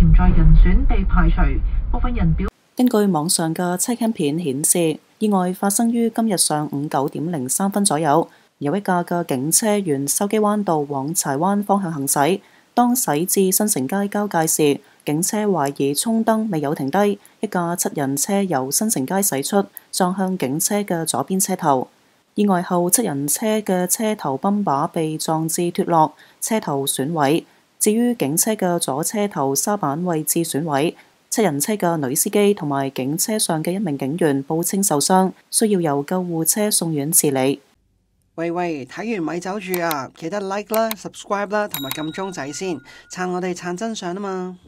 潛在人選被排除，部分人表。根據網上嘅車 cam 片顯示，意外發生於今日上午九點零三分左右，有一架嘅警車沿筲箕灣道往柴灣方向行駛，當駛至新城街交界時，警車懷疑衝燈未有停低，一架七人車由新城街駛出，撞向警車嘅左邊車頭。意外後，七人車嘅車頭泵把被撞至脫落，車頭損毀。至於警車嘅左車頭沙板位置損毀。七人車嘅女司機同埋警車上嘅一名警員報稱受傷，需要由救護車送院治理。喂喂，睇完咪走住啊！記得 like 啦、subscribe 啦，同埋撳鐘仔先，撐我哋撐真相啊嘛！